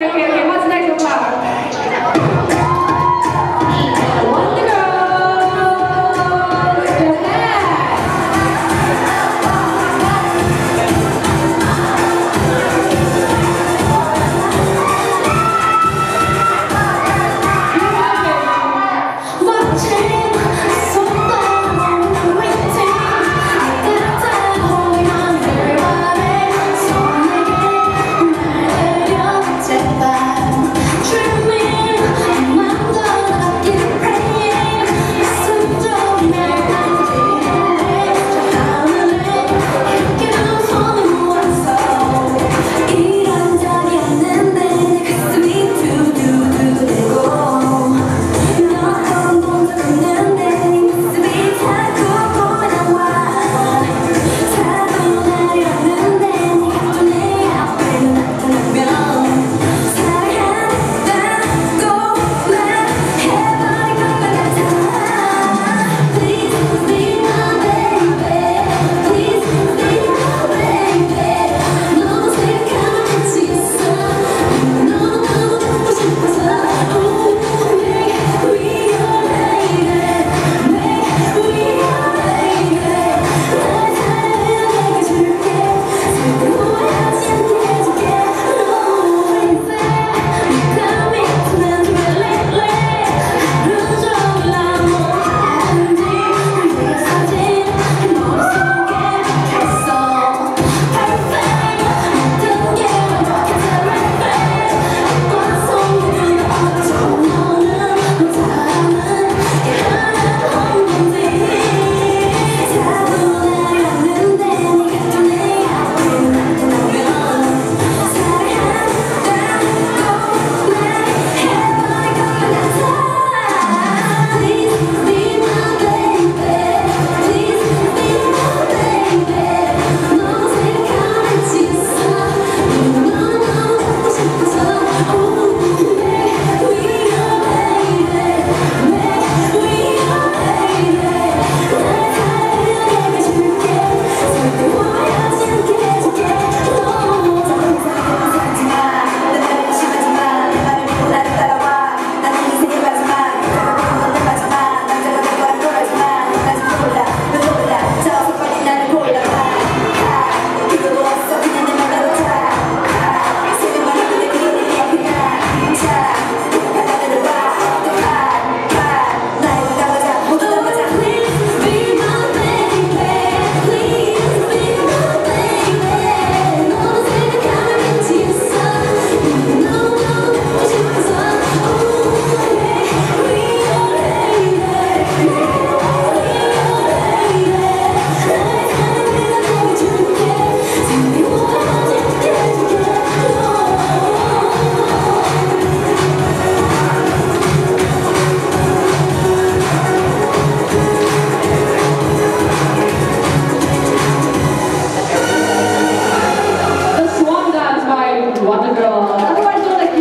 别别别忘记带这块